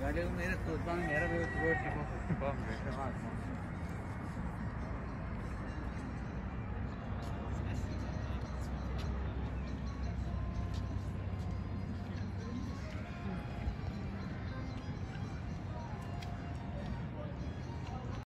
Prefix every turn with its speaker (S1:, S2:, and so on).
S1: गाड़ी मेरे तो मेरा भी तो बहुत